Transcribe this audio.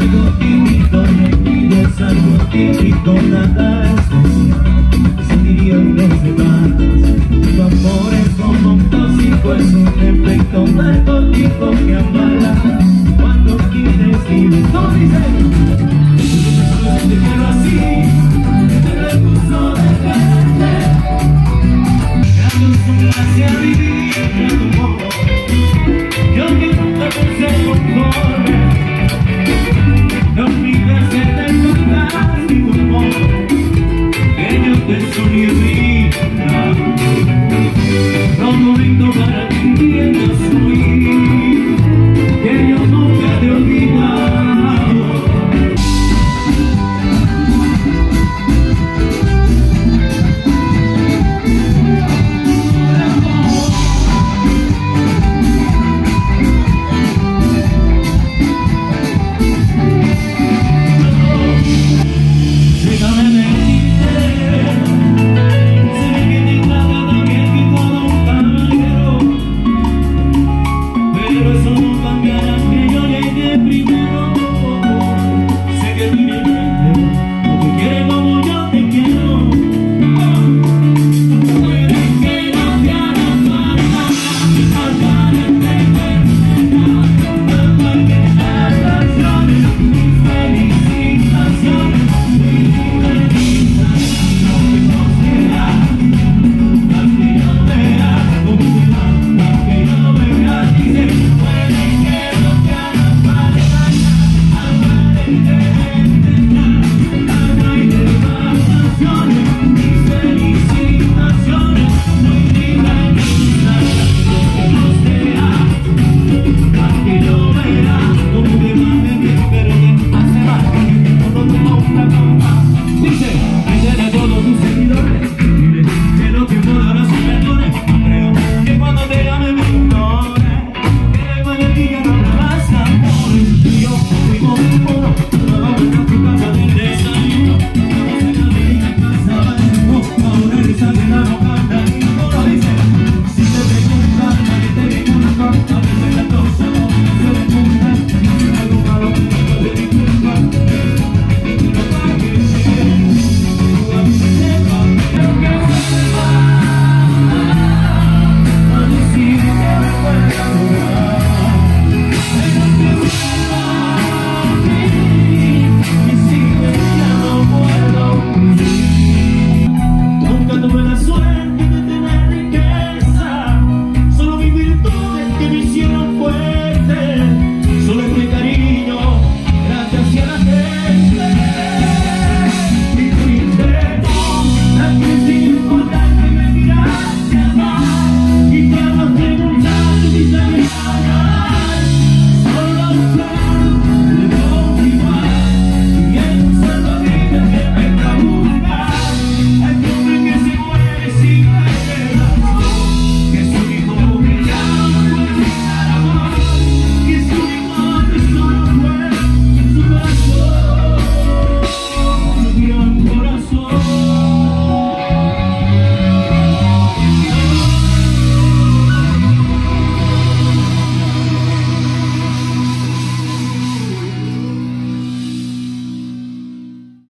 algo típico, es algo típico, nada especial, sentirían los demás. Tu amor es como un tóxico, es un efecto narcótico que quieres. Personally